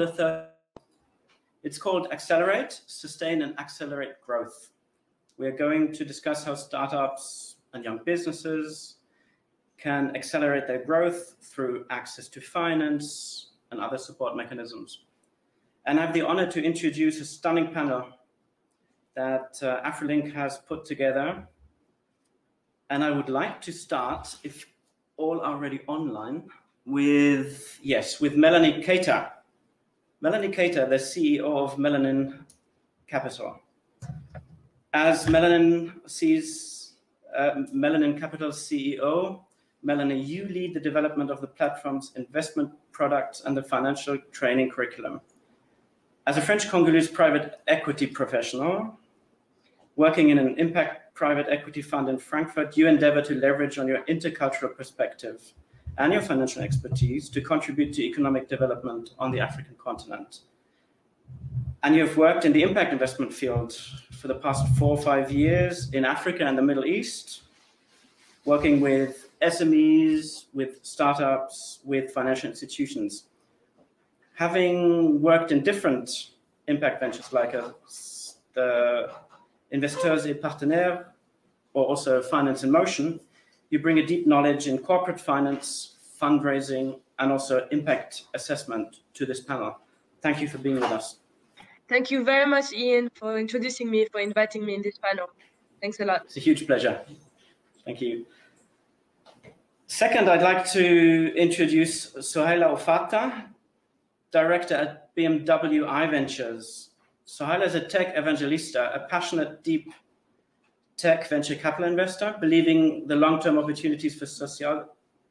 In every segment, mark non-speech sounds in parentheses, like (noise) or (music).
the third. It's called Accelerate, Sustain and Accelerate Growth. We are going to discuss how startups and young businesses can accelerate their growth through access to finance and other support mechanisms. And I have the honor to introduce a stunning panel that uh, Afrolynk has put together. And I would like to start, if all are already online, with, yes, with Melanie Keita. Melanie Keita, the CEO of Melanin Kapital. As Melanin sees, uh, Melanin Kapital CEO, Melanie, you lead the development of the platform's investment products and the financial training curriculum. As a French Congolese private equity professional, working in an impact private equity fund in Frankfurt, you endeavor to leverage on your intercultural perspective and your financial expertise to contribute to economic development on the African continent. And you've worked in the impact investment field for the past four or five years in Africa and the Middle East, working with SMEs, with startups, with financial institutions. Having worked in different impact ventures like a, uh, the Investisseurs et Partenaires, or also Finance in Motion, you bring a deep knowledge in corporate finance, fundraising, and also impact assessment to this panel. Thank you for being with us. Thank you very much, Ian, for introducing me, for inviting me in this panel. Thanks a lot. It's a huge pleasure. Thank you. Second, I'd like to introduce Sohaila Ouffata, director at BMW i Ventures. Sohaila is a tech evangelista, a passionate, deep tech venture capital investor, believing the long-term opportunities for, social,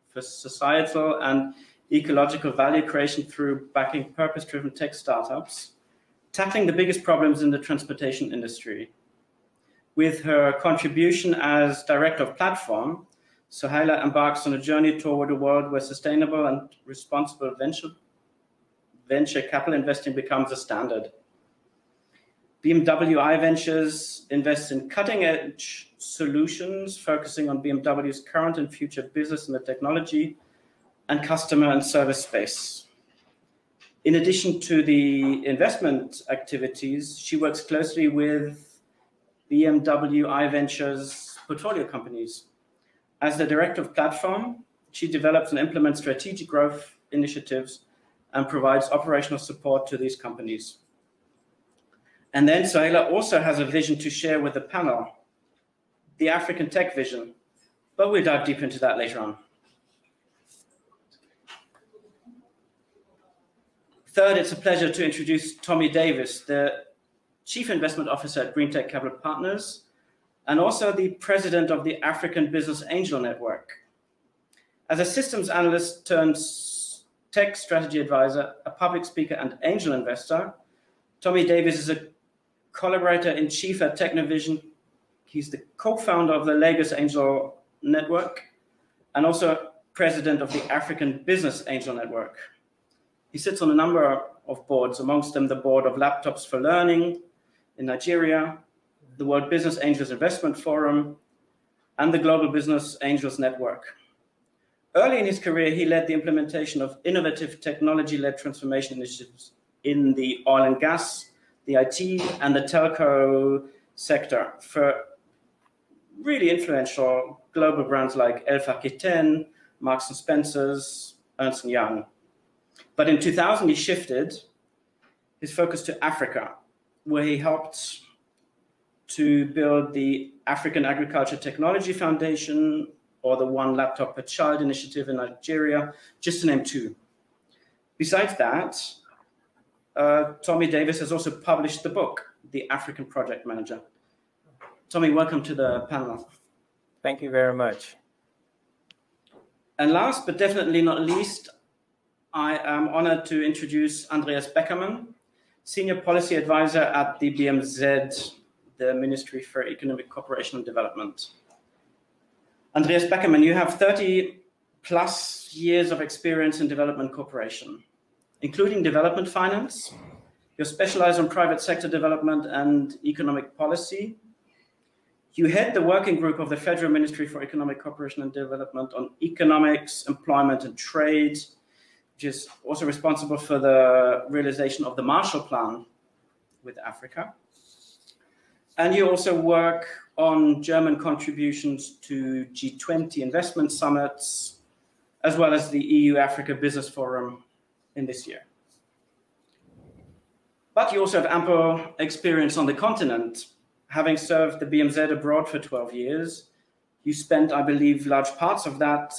for societal and ecological value creation through backing purpose-driven tech startups, tackling the biggest problems in the transportation industry. With her contribution as director of platform, Sohaila embarks on a journey toward a world where sustainable and responsible venture, venture capital investing becomes a standard. BMW i Ventures invests in cutting edge solutions, focusing on BMW's current and future business in the technology and customer and service space. In addition to the investment activities, she works closely with BMW i Ventures portfolio companies. As the director of platform, she develops and implements strategic growth initiatives and provides operational support to these companies. And then Sohaila also has a vision to share with the panel, the African Tech Vision, but we'll dive deep into that later on. Third, it's a pleasure to introduce Tomi Davies, the Chief Investment Officer at Green Tech Capital Partners, and also the President of the African Business Angel Network. As a systems analyst turned tech strategy advisor, a public speaker, and angel investor, Tomi Davies is a collaborator in chief at Technovision. He's the co-founder of the Lagos Angel Network and also president of the African Business Angel Network. He sits on a number of boards, amongst them the board of Laptops for Learning in Nigeria, the World Business Angels Investment Forum, and the Global Business Angels Network. Early in his career, he led the implementation of innovative technology-led transformation initiatives in the oil and gas, the IT and the telco sector for really influential global brands like Elf Aquitaine, Marks and Spencers, Ernst & Young. But in 2000, he shifted his focus to Africa, where he helped to build the African Agriculture Technology Foundation or the One Laptop Per Child initiative in Nigeria, just to name two. Besides that, uh, Tomi Davies has also published the book, The African Project Manager. Tomi, welcome to the panel. Thank you very much. And last but definitely not least, I am honored to introduce Andreas Beckermann, Senior Policy Advisor at the BMZ, the Ministry for Economic Cooperation and Development. Andreas Beckermann, you have 30 plus years of experience in development cooperation including development finance. You're specialized on private sector development and economic policy. You head the working group of the Federal Ministry for Economic Cooperation and Development on economics, employment, and trade. which is also responsible for the realization of the Marshall Plan with Africa. And you also work on German contributions to G20 investment summits, as well as the EU Africa Business Forum in this year. But you also have ample experience on the continent. Having served the BMZ abroad for 12 years, you spent, I believe, large parts of that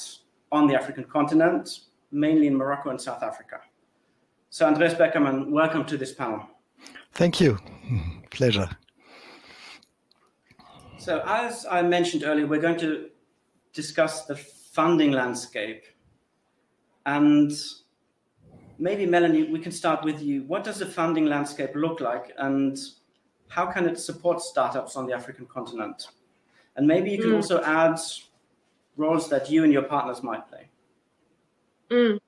on the African continent, mainly in Morocco and South Africa. So, Andreas Beckermann, welcome to this panel. Thank you. (laughs) Pleasure. So, as I mentioned earlier, we're going to discuss the funding landscape. And maybe Melanie, we can start with you. What does the funding landscape look like, and how can it support startups on the African continent? And maybe you can mm. also add roles that you and your partners might play. Mm.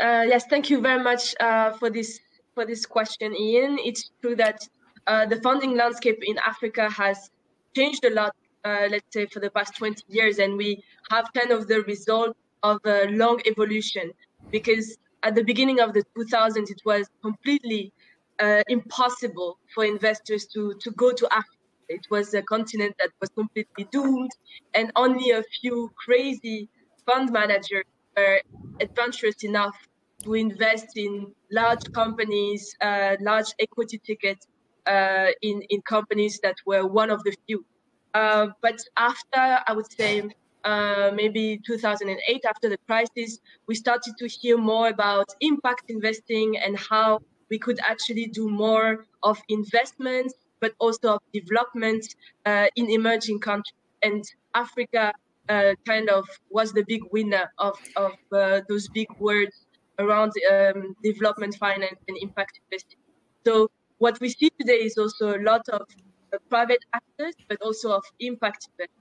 Uh, yes, thank you very much uh, for this for this question, Ian. It's true that uh, the funding landscape in Africa has changed a lot, uh, let's say, for the past 20 years, and we have kind of the result of a long evolution because at the beginning of the 2000s, it was completely uh, impossible for investors to, to go to Africa. It was a continent that was completely doomed, and only a few crazy fund managers were adventurous enough to invest in large companies, uh, large equity tickets uh, in, in companies that were one of the few. Uh, but after, I would say, uh, maybe 2008 after the crisis, we started to hear more about impact investing and how we could actually do more of investments, but also of development uh, in emerging countries. And Africa uh, kind of was the big winner of, of uh, those big words around um, development finance and impact investing. So what we see today is also a lot of uh, private actors, but also of impact investors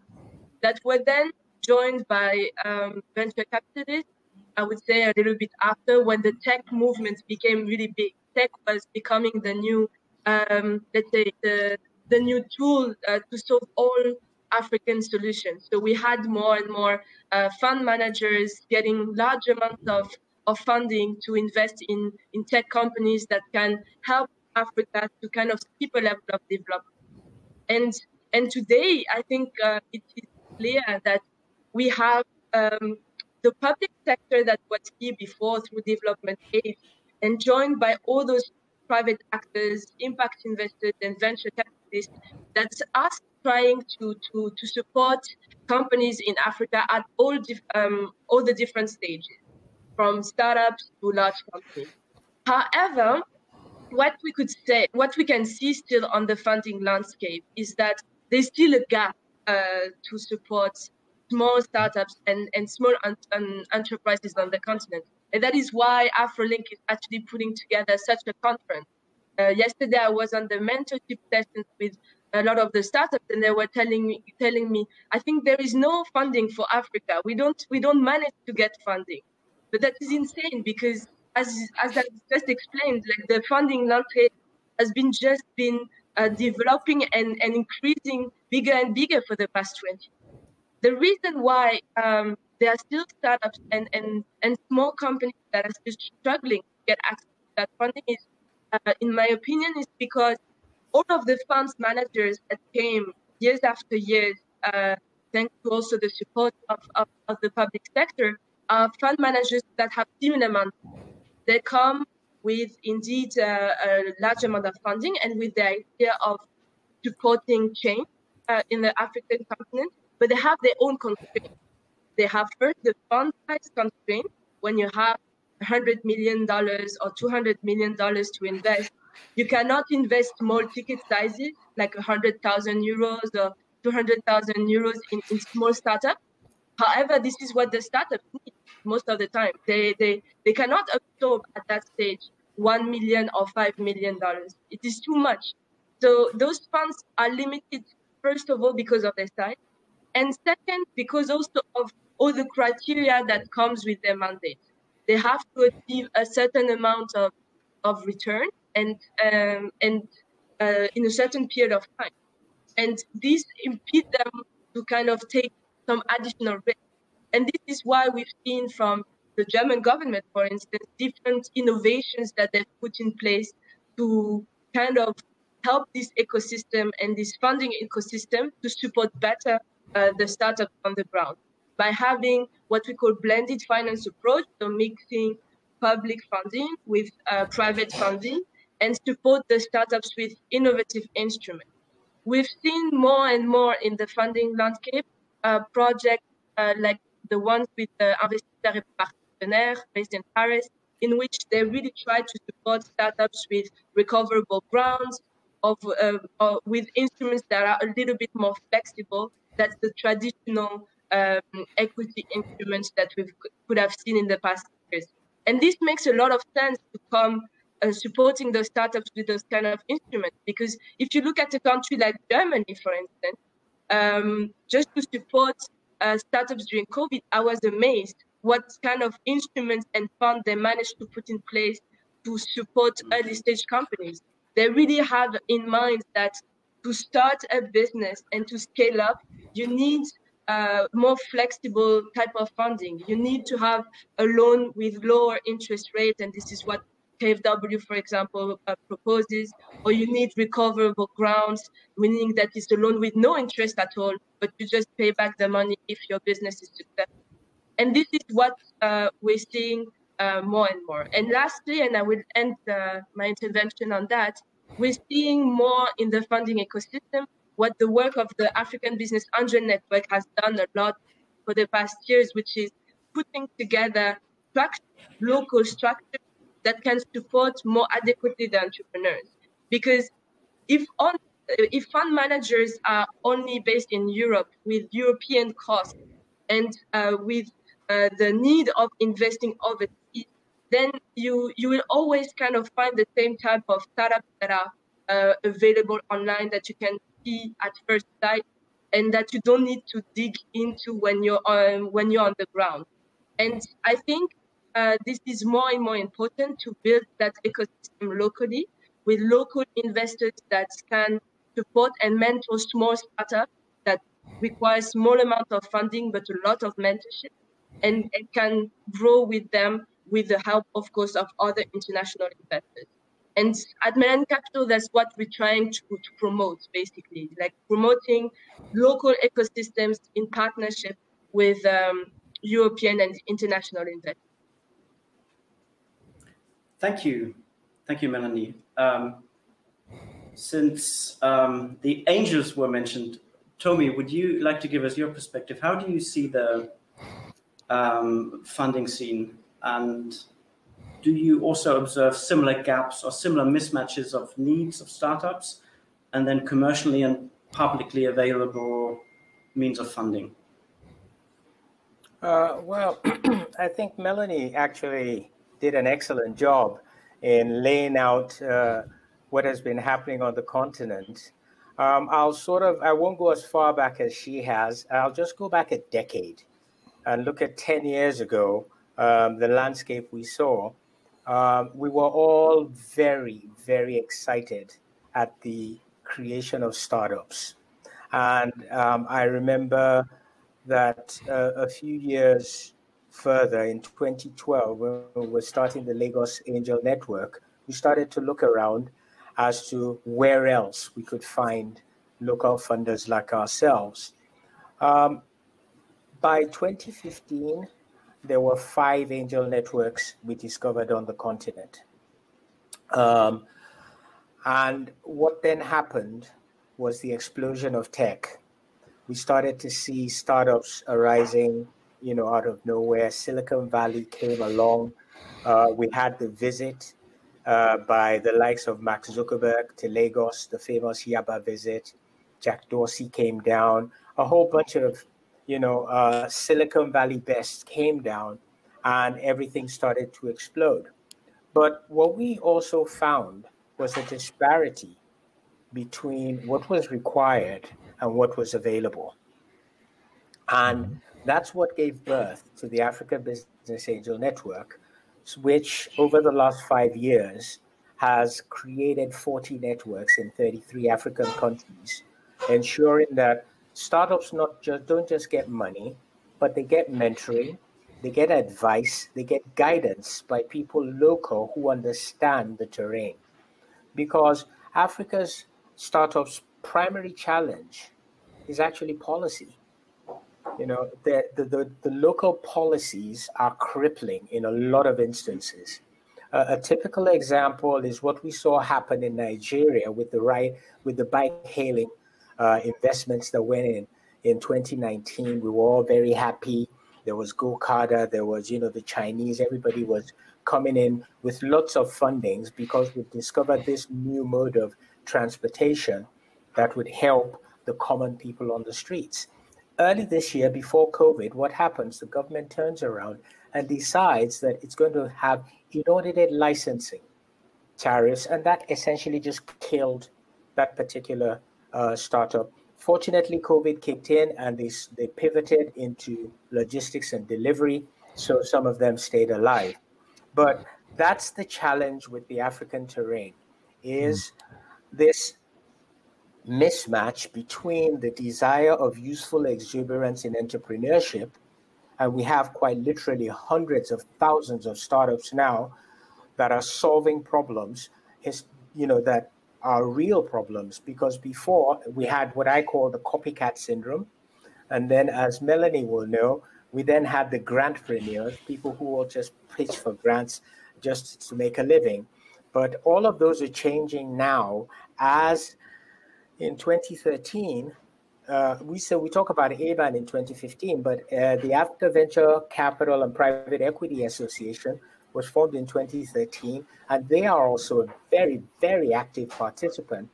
that were then joined by um, venture capitalists, I would say a little bit after when the tech movement became really big. Tech was becoming the new, um, let's say, the, the new tool uh, to solve all African solutions. So we had more and more uh, fund managers getting large amounts of, of funding to invest in, in tech companies that can help Africa to kind of keep a level of development. And and today, I think uh, it is clear that we have um, the public sector that was here before through development aid and joined by all those private actors, impact investors, and venture capitalists. That's us trying to, to, to support companies in Africa at all, um, all the different stages, from startups to large companies. However, what we could say, what we can see still on the funding landscape is that there's still a gap uh, to support small startups and, and small un- un- enterprises on the continent. And that is why Afrolynk is actually putting together such a conference. Uh, yesterday, I was on the mentorship sessions with a lot of the startups, and they were telling me, telling me, I think there is no funding for Africa. We don't, we don't manage to get funding, but that is insane because, as as I just explained, like the funding landscape has been just been uh, developing and, and increasing bigger and bigger for the past 20 the reason why um, there are still startups and, and, and small companies that are still struggling to get access to that funding is, uh, in my opinion, is because all of the funds managers that came years after years, uh, thanks to also the support of, of, of, the public sector, are fund managers that have similar amount. They come with indeed uh, a large amount of funding and with the idea of supporting change uh, in the African continent but they have their own constraints. They have first the fund size constraint. When you have $100 million or $200 million to invest, you cannot invest small ticket sizes like 100,000 euros or 200,000 euros in, in small startups. However, this is what the startups need most of the time. They, they, they cannot absorb at that stage 1 million or $5 million. It is too much. So those funds are limited, first of all, because of their size and second, because also of all the criteria that comes with their mandate. They have to achieve a certain amount of, of return and um, and uh, in a certain period of time. And this impede them to kind of take some additional risk. And this is why we've seen from the German government, for instance, different innovations that they've put in place to kind of help this ecosystem and this funding ecosystem to support better uh, the startups on the ground by having what we call blended finance approach, so mixing public funding with uh, private funding and support the startups with innovative instruments. We've seen more and more in the funding landscape uh, projects uh, like the ones with the Investisseurs Partenaires based in Paris, in which they really try to support startups with recoverable grants, of uh, with instruments that are a little bit more flexible than the traditional um, equity instruments that we could have seen in the past years. And this makes a lot of sense to come uh, supporting the startups with those kind of instruments. Because if you look at a country like Germany, for instance, um, just to support uh, startups during COVID, I was amazed what kind of instruments and funds they managed to put in place to support early stage companies. They really have in mind that to start a business and to scale up, you need uh, more flexible type of funding. You need to have a loan with lower interest rate, and this is what KfW, for example, uh, proposes, or you need recoverable grounds, meaning that it's a loan with no interest at all, but you just pay back the money if your business is successful. And this is what uh, we're seeing uh, more and more. And lastly, and I will end uh, my intervention on that, we're seeing more in the funding ecosystem what the work of the African Business Angel Network has done a lot for the past years, which is putting together structure, local structures that can support more adequately the entrepreneurs. Because if on if fund managers are only based in Europe with European costs and uh, with uh, the need of investing overseas, then you you will always kind of find the same type of startups that are uh, available online that you can see at first sight and that you don't need to dig into when you're um, when you're on the ground. And I think uh, this is more and more important to build that ecosystem locally with local investors that can support and mentor small startups that require small amount of funding but a lot of mentorship and, and can grow with them with the help of course of other international investors and at Melanin Kapital that's what we're trying to, to promote basically like promoting local ecosystems in partnership with um, european and international investors Thank you. Thank you, Melanie. Um, since um, the angels were mentioned, Tomi, would you like to give us your perspective? How do you see the um, funding scene? And do you also observe similar gaps or similar mismatches of needs of startups and then commercially and publicly available means of funding? Uh, well, (clears throat) I think Melanie actually did an excellent job in laying out uh, what has been happening on the continent. Um, I'll sort of, I won't go as far back as she has. I'll just go back a decade and look at 10 years ago, um, the landscape we saw. Um, we were all very, very excited at the creation of startups. And um, I remember that uh, a few years further in 2012 when we were starting the Lagos Angel Network, we started to look around as to where else we could find local funders like ourselves. Um, by 2015, there were five angel networks we discovered on the continent. Um, and what then happened was the explosion of tech. We started to see startups arising you know, out of nowhere. Silicon Valley came along. Uh, we had the visit uh, by the likes of Mark Zuckerberg to Lagos, the famous Yaba visit. Jack Dorsey came down. A whole bunch of, you know, uh, Silicon Valley best came down, and everything started to explode. But what we also found was a disparity between what was required and what was available. And that's what gave birth to the Africa Business Angel Network, which over the last five years has created 40 networks in 33 African countries, ensuring that startups not just don't just get money, but they get mentoring, they get advice, they get guidance by people local who understand the terrain. Because Africa's startups' primary challenge is actually policy. You know, the, the, the, the local policies are crippling in a lot of instances. Uh, a typical example is what we saw happen in Nigeria with the right with the bike hailing uh, investments that went in in 2019. We were all very happy. There was Gokada, there was you know the Chinese. Everybody was coming in with lots of fundings because we discovered this new mode of transportation that would help the common people on the streets. Early this year, before COVID, what happens? The government turns around and decides that it's going to have inordinate licensing tariffs, and that essentially just killed that particular uh, startup. Fortunately, COVID kicked in and they, they pivoted into logistics and delivery, so some of them stayed alive. But that's the challenge with the African terrain is this mismatch between the desire of useful exuberance in entrepreneurship and we have quite literally hundreds of thousands of startups now that are solving problems is you know that are real problems because before we had what I call the copycat syndrome. And then, as Melanie will know, we then had the grantpreneurs, people who will just pitch for grants just to make a living. But all of those are changing now as in 2013, uh, we so we talk about ABAN in 2015, but uh, the Africa Venture Capital and Private Equity Association was formed in 2013, and they are also a very, very active participant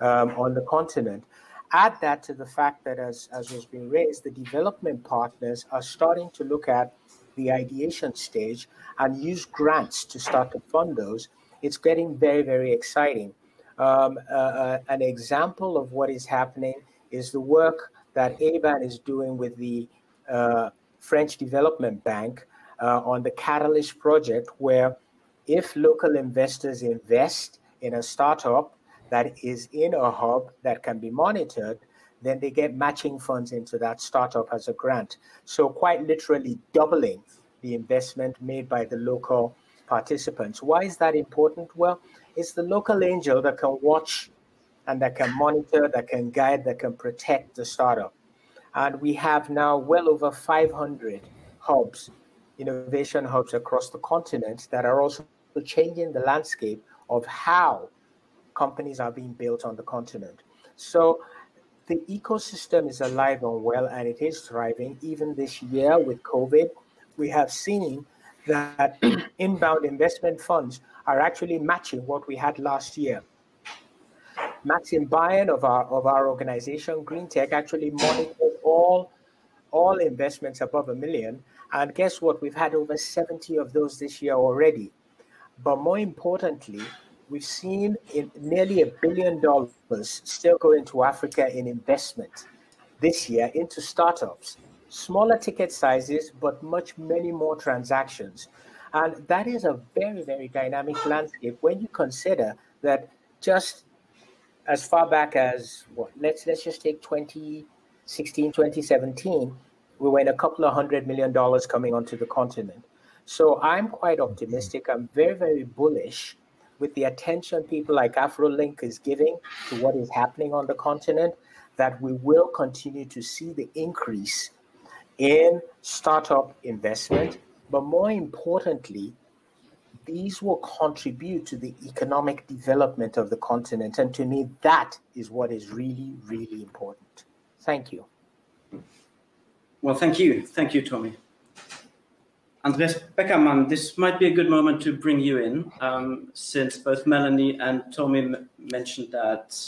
um, on the continent. Add that to the fact that, as, as was being raised, the development partners are starting to look at the ideation stage and use grants to start to fund those. It's getting very, very exciting. Um, uh, uh, an example of what is happening is the work that ABAN is doing with the uh, French Development Bank uh, on the Catalyst project, where if local investors invest in a startup that is in a hub that can be monitored, then they get matching funds into that startup as a grant. So, quite literally doubling the investment made by the local participants. Why is that important? Well, it's the local angel that can watch and that can monitor, that can guide, that can protect the startup. And we have now well over 500 hubs innovation hubs across the continent that are also changing the landscape of how companies are being built on the continent. So the ecosystem is alive and well, and it is thriving. Even this year with COVID, we have seen that (clears throat) inbound investment funds are actually matching what we had last year. Maxim Bayern of our of our organization, Green Tech, actually monitored all all investments above a million and guess what? We've had over 70 of those this year already. But more importantly, we've seen nearly a billion dollars still going to Africa in investment this year into startups. Smaller ticket sizes, but much many more transactions. And that is a very, very dynamic landscape when you consider that just as far back as what let's let's just take 2016, 2017, we were in a couple of hundred million dollars coming onto the continent. So I'm quite optimistic. I'm very, very bullish with the attention people like Afrolynk is giving to what is happening on the continent, that we will continue to see the increase in startup investment. But more importantly, these will contribute to the economic development of the continent. And to me, that is what is really, really important. Thank you. Well, thank you. Thank you, Tomi. Andreas Beckermann, this might be a good moment to bring you in, um, since both Melanie and Tomi mentioned that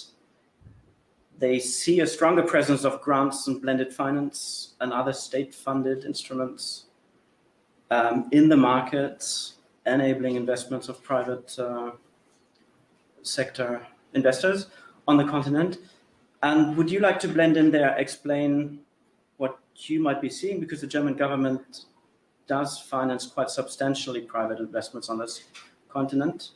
they see a stronger presence of grants and blended finance and other state-funded instruments um, in the market, enabling investments of private uh, sector investors on the continent. And would you like to blend in there, explain you might be seeing because the German government does finance quite substantially private investments on this continent.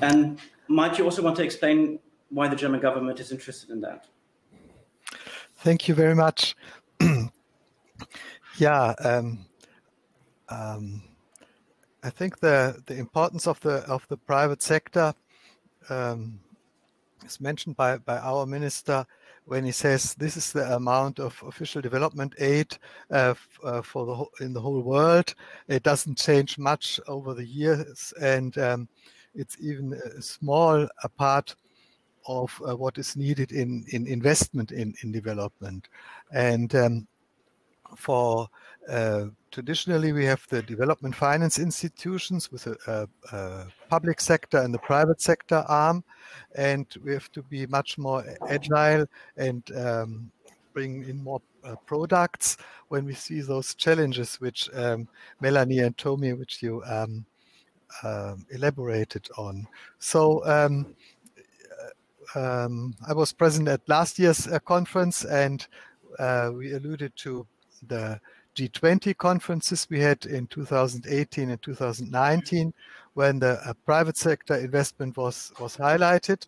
And might you also want to explain why the German government is interested in that? Thank you very much. (clears throat) yeah, um, um, I think the the importance of the of the private sector um, is mentioned by by our minister when he says this is the amount of official development aid uh, uh, for the in the whole world. It doesn't change much over the years, and um, it's even a small a part of uh, what is needed in in investment in in development, and um, for uh, traditionally we have the development finance institutions with a, a, a, public sector and the private sector arm. And we have to be much more agile and um, bring in more uh, products when we see those challenges which um, melanie and tomi which you um, um elaborated on. So um, um, i was present at last year's uh, conference and uh, we alluded to the G20 conferences we had in 2018 and 2019 when the uh, private sector investment was, was highlighted.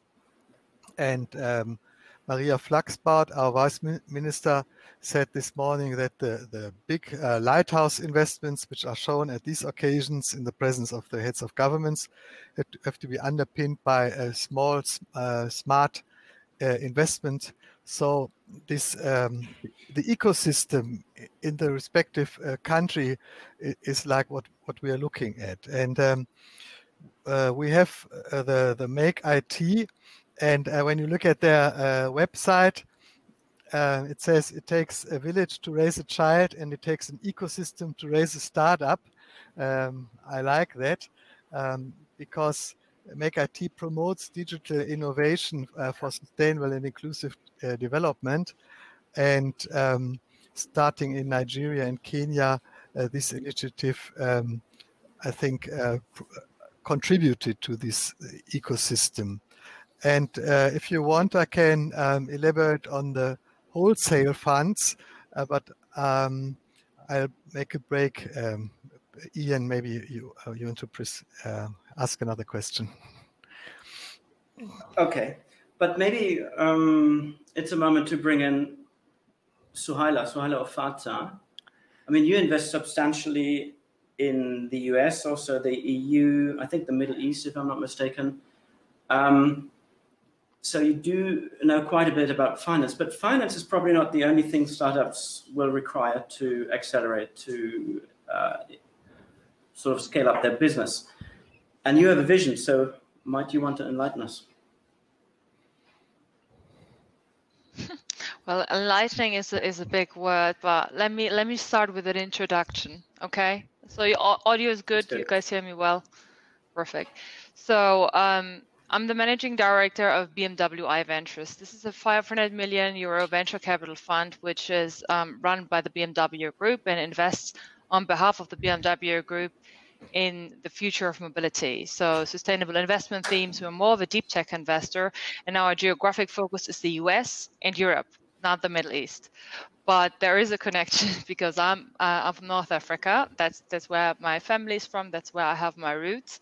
And um, Maria Flachsbarth, our vice minister, said this morning that the, the big uh, lighthouse investments, which are shown at these occasions in the presence of the heads of governments, have to, be underpinned by a small, uh, smart uh, investment so this um, the ecosystem in the respective uh, country is like what what we are looking at, and um, uh, we have uh, the the Make IT, and uh, when you look at their uh, website, uh, it says it takes a village to raise a child, and it takes an ecosystem to raise a startup. Um, I like that um, because Make IT promotes digital innovation uh, for sustainable and inclusive uh, development. And um, starting in Nigeria and Kenya, uh, this initiative, um, I think, uh, contributed to this ecosystem. And uh, if you want, I can um, elaborate on the wholesale funds, uh, but um, I'll make a break um, Ian, maybe you uh, you want to uh, ask another question. Okay, but maybe um, it's a moment to bring in Sohaila, Sohaila Ouffata. I mean, you invest substantially in the US, also the EU, I think the Middle East, if I'm not mistaken. Um, so you do know quite a bit about finance, but finance is probably not the only thing startups will require to accelerate, to uh, sort of scale up their business. And you have a vision, so might you want to enlighten us? (laughs) Well, enlightening is a, is a big word, but let me let me start with an introduction. Okay, so your audio is good. You guys hear me well? Perfect. So um, I'm the managing director of BMW i Ventures. This is a 500 million euro venture capital fund, which is um, run by the BMW Group and invests on behalf of the BMW Group in the future of mobility. So sustainable investment themes, we're more of a deep tech investor, and our geographic focus is the US and Europe, not the Middle East but there is a connection (laughs) because I'm uh, I'm from North Africa. That's that's where my family is from. That's where I have my roots.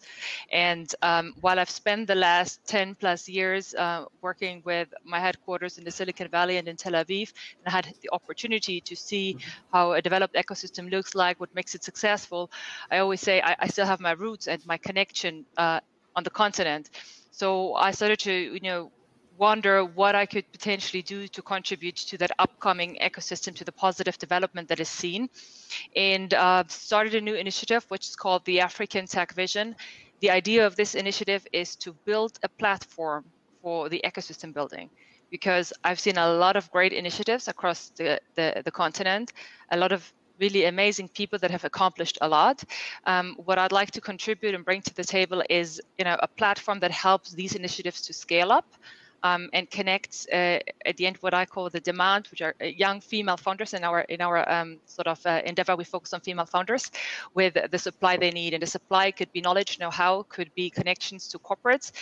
And um, while I've spent the last 10 plus years uh, working with my headquarters in the Silicon Valley and in Tel Aviv, and I had the opportunity to see mm-hmm. how a developed ecosystem looks like, what makes it successful. I always say I, I still have my roots and my connection uh, on the continent. So I started to you know wonder what I could potentially do to contribute to that upcoming ecosystem, to the positive development that is seen, and uh, started a new initiative which is called the African Tech Vision. The idea of this initiative is to build a platform for the ecosystem building because I've seen a lot of great initiatives across the, the, the continent, a lot of really amazing people that have accomplished a lot. Um, what I'd like to contribute and bring to the table is, you know, a platform that helps these initiatives to scale up, um, and connects uh, at the end what I call the demand, which are uh, young female founders. In our in our um, sort of uh, endeavor, we focus on female founders with the supply they need, and the supply could be knowledge, know-how, could be connections to corporates.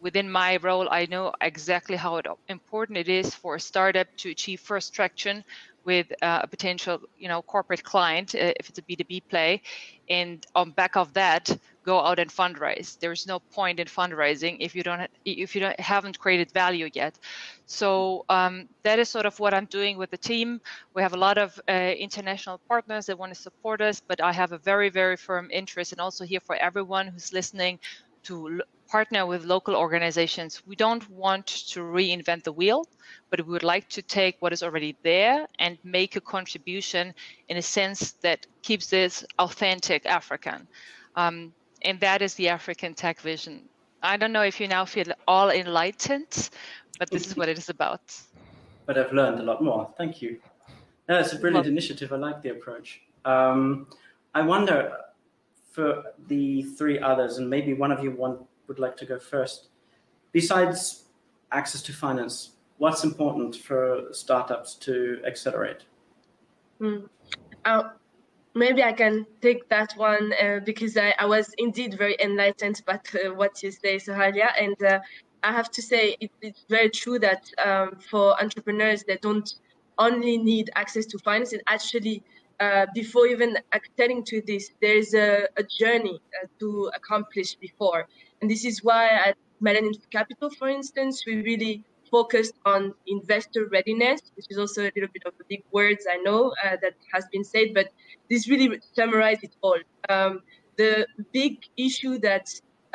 Within my role, I know exactly how it, important it is for a startup to achieve first traction with uh, a potential, you know, corporate client uh, if it's a B2B play, and on back of that, go out and fundraise. There's no point in fundraising if you don't if you don't haven't created value yet. So um, that is sort of what I'm doing with the team. We have a lot of uh, international partners that want to support us, but I have a very very firm interest, and also here for everyone who's listening to partner with local organizations. We don't want to reinvent the wheel, but we would like to take what is already there and make a contribution in a sense that keeps this authentic African. Um, and that is the African tech vision. I don't know if you now feel all enlightened, but this is what it is about. But I've learned a lot more. Thank you. No, it's a brilliant well, initiative. I like the approach. Um, I wonder for the three others, and maybe one of you want, would like to go first. Besides access to finance, what's important for startups to accelerate? Mm. Uh, maybe I can take that one uh, because I, I, was indeed very enlightened by uh, what you say, Sohaila. And uh, I have to say, it, it's very true that um, for entrepreneurs, they don't only need access to finance, it actually uh, before even getting to this, there's a, a journey uh, to accomplish before. And this is why at Melanin Kapital, for instance, we really focused on investor readiness, which is also a little bit of a big words I know uh, that has been said, but this really summarizes it all. Um, the big issue that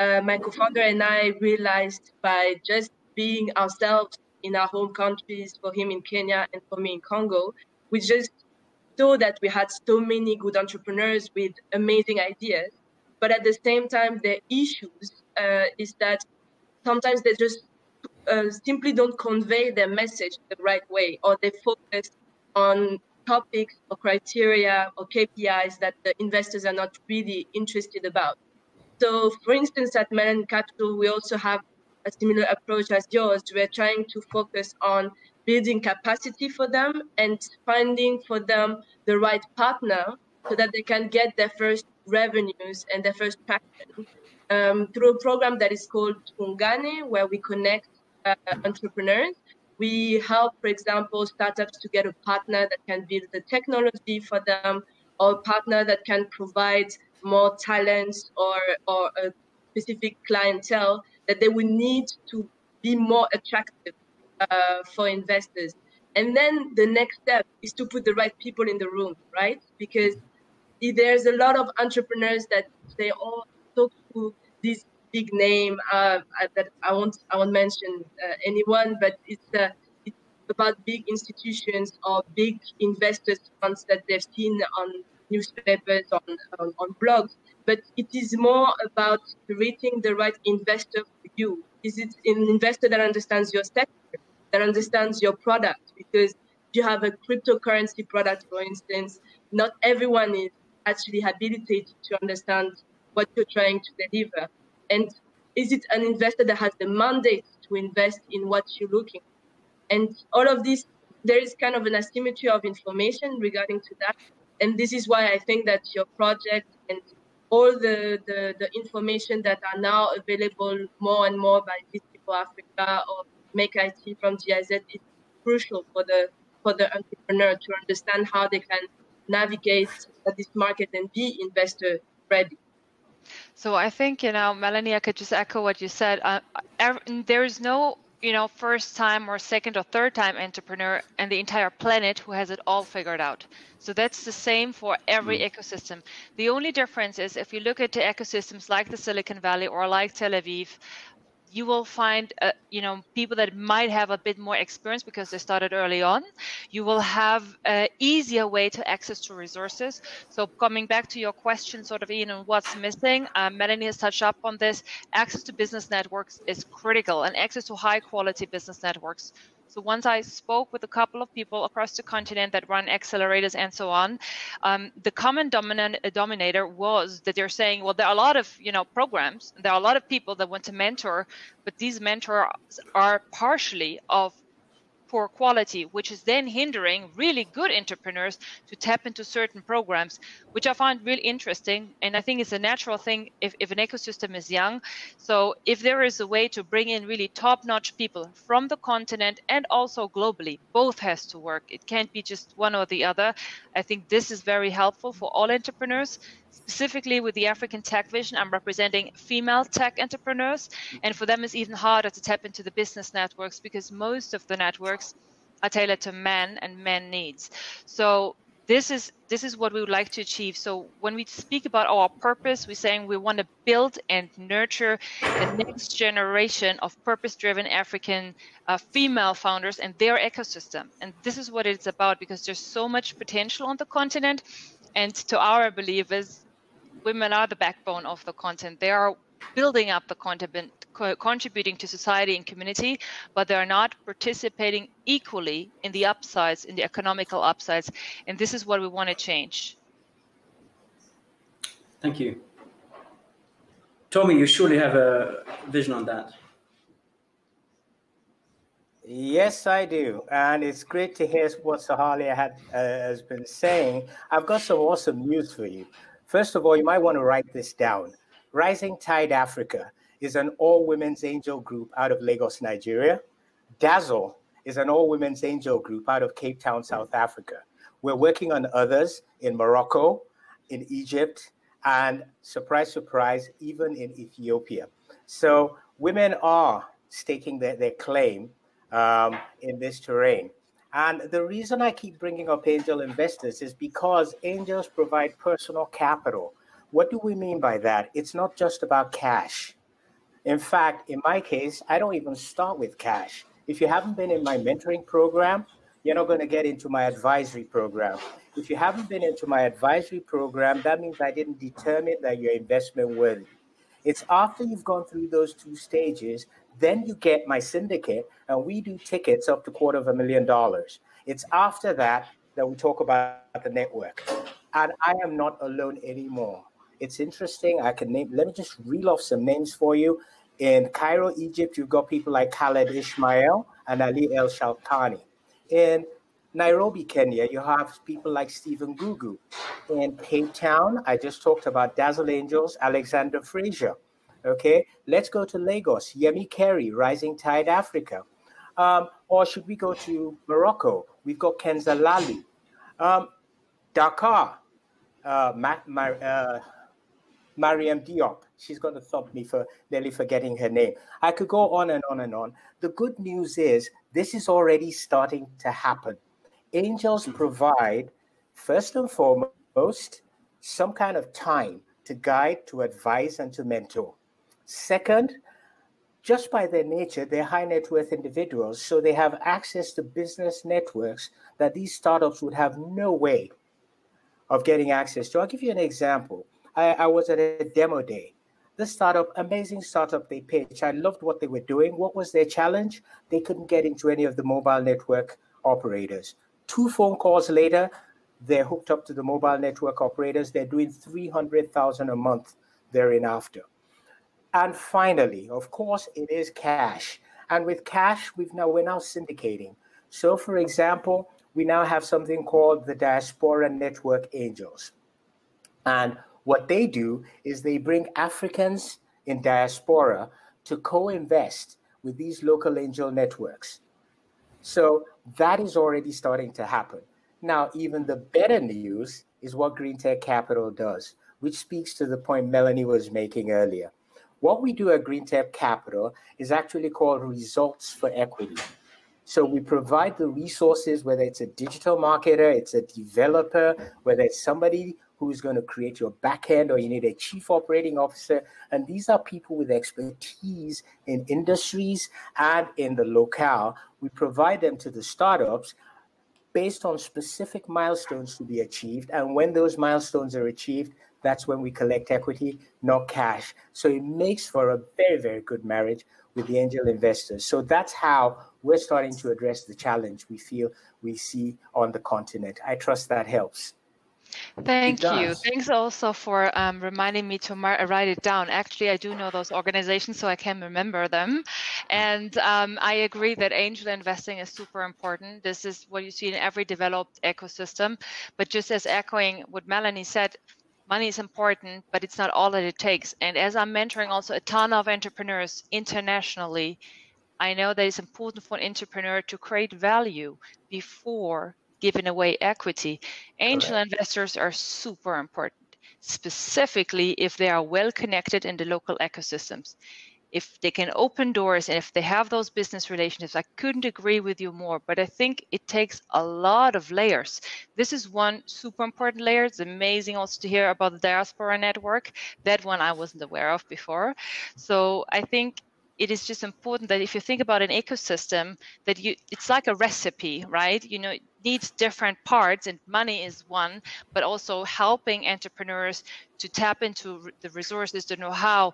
uh, my co-founder and I realized by just being ourselves in our home countries, for him in Kenya and for me in Congo, we just saw that we had so many good entrepreneurs with amazing ideas, but at the same time, the issues uh, is that sometimes they just uh, simply don't convey their message the right way, or they focus on topics or criteria or KPIs that the investors are not really interested about. So, for instance, at Melanin Kapital, we also have a similar approach as yours. We're trying to focus on building capacity for them and finding for them the right partner so that they can get their first revenues and their first traction um, through a program that is called Ungane, where we connect uh, entrepreneurs. We help, for example, startups to get a partner that can build the technology for them, or a partner that can provide more talents or, or a specific clientele that they will need to be more attractive uh, for investors. And then the next step is to put the right people in the room, right? Because there's a lot of entrepreneurs that say, "Oh, talk to this big name uh, that I won't I won't mention uh, anyone, but it's uh, it's about big institutions or big investors funds that they've seen on newspapers on, on, on blogs. But it is more about creating the right investor for you. Is it an investor that understands your sector? that understands your product because you have a cryptocurrency product, for instance, not everyone is actually habilitated to understand what you're trying to deliver. And is it an investor that has the mandate to invest in what you're looking? And all of this, there is kind of an asymmetry of information regarding to that. And this is why I think that your project and all the, the, the information that are now available more and more by People Africa or make IT from GIZ is crucial for the for the entrepreneur to understand how they can navigate this market and be investor ready. So I think you know, Melanie, I could just echo what you said. Uh, there is no you know first time or second or third time entrepreneur and the entire planet who has it all figured out so that's the same for every mm. ecosystem the only difference is if you look at the ecosystems like the silicon valley or like tel aviv you will find uh, you know people that might have a bit more experience because they started early on. You will have an easier way to access to resources. So coming back to your question sort of Ian what's missing um, melanie has touched up on this. Access to business networks is critical and access to high quality business networks so once I spoke with a couple of people across the continent that run accelerators and so on, um, the common dominant uh, dominator was that they're saying, well, there are a lot of you know programs, there are a lot of people that want to mentor, but these mentors are partially of poor quality, which is then hindering really good entrepreneurs to tap into certain programs, which I find really interesting. And I think it's a natural thing if, if an ecosystem is young. So if there is a way to bring in really top-notch people from the continent and also globally, both has to work. It can't be just one or the other. I think this is very helpful for all entrepreneurs specifically with the African Tech Vision, I'm representing female tech entrepreneurs. And for them, it's even harder to tap into the business networks because most of the networks are tailored to men and men needs. So this is this is what we would like to achieve. So when we speak about our purpose, we're saying we want to build and nurture the next generation of purpose-driven African uh, female founders and their ecosystem. And this is what it's about because there's so much potential on the continent. And to our believers, women are the backbone of the content. They are building up the content, contributing to society and community, but they're not participating equally in the upsides, in the economical upsides. And this is what we want to change. Thank you. Tomi, you surely have a vision on that. Yes, I do, and it's great to hear what Sohaila had uh, has been saying. I've got some awesome news for you. First of all, you might want to write this down. Rising Tide Africa is an all women's angel group out of Lagos, Nigeria. Dazzle is an all women's angel group out of Cape Town, South Africa. We're working on others in Morocco, in Egypt, and surprise, surprise, even in Ethiopia. So women are staking their, their claim um, in this terrain. And the reason I keep bringing up angel investors is because angels provide personal capital. What do we mean by that? It's not just about cash. In fact, in my case, I don't even start with cash. If you haven't been in my mentoring program, you're not going to get into my advisory program. If you haven't been into my advisory program, that means I didn't determine that you're investment worthy. It's after you've gone through those two stages, then you get my syndicate, and we do tickets up to quarter of a million dollars. It's after that that we talk about the network. And I am not alone anymore. It's interesting. I can name, let me just reel off some names for you. In Cairo, Egypt, you've got people like Khaled Ismail and Ali El Shaltani. In Nairobi, Kenya, you have people like Stephen Gugu. In Cape Town, I just talked about Dazzle Angels, Alexander Frazier. Okay, let's go to Lagos, Yemi Keri, Rising Tide Africa. Um, or should we go to Morocco? We've got Kenza Lali. Um, Dakar, uh, Ma- Ma- uh, Mariam Diop. She's going to thump me for nearly forgetting her name. I could go on and on and on. The good news is this is already starting to happen. Angels provide, first and foremost, some kind of time to guide, to advise, and to mentor. Second, just by their nature, they're high net worth individuals, so they have access to business networks that these startups would have no way of getting access to. I'll give you an example. I, I was at a demo day. The startup, amazing startup they pitched. I loved what they were doing. What was their challenge? They couldn't get into any of the mobile network operators. Two phone calls later, they're hooked up to the mobile network operators. They're doing 300,000 a month thereafter. And finally, of course, it is cash. And with cash, we've now we're now syndicating. So for example, we now have something called the Diaspora Network Angels. And what they do is they bring Africans in diaspora to co invest with these local angel networks. So that is already starting to happen. Now, even the better news is what GreenTec Capital does, which speaks to the point Melanie was making earlier. What we do at GreenTec Capital is actually called results for equity. So we provide the resources, whether it's a digital marketer, it's a developer, whether it's somebody who's going to create your backend, or you need a chief operating officer. And these are people with expertise in industries and in the locale. We provide them to the startups based on specific milestones to be achieved. And when those milestones are achieved, that's when we collect equity, not cash. So it makes for a very, very good marriage with the angel investors. So that's how we're starting to address the challenge we feel we see on the continent. I trust that helps. Thank you. Thanks also for um, reminding me to mar- write it down. Actually, I do know those organizations, so I can remember them. And um, I agree that angel investing is super important. This is what you see in every developed ecosystem. But just as echoing what Melanie said, money is important, but it's not all that it takes. And as I'm mentoring also a ton of entrepreneurs internationally, I know that it's important for an entrepreneur to create value before giving away equity. Angel Correct. investors are super important. specifically if they are well connected in the local ecosystems if they can open doors and if they have those business relationships, I couldn't agree with you more. But I think it takes a lot of layers. This is one super important layer. It's amazing also to hear about the diaspora network. That one I wasn't aware of before. So I think it is just important that if you think about an ecosystem that you it's like a recipe right you know needs different parts and money is one but also helping entrepreneurs to tap into the resources the know-how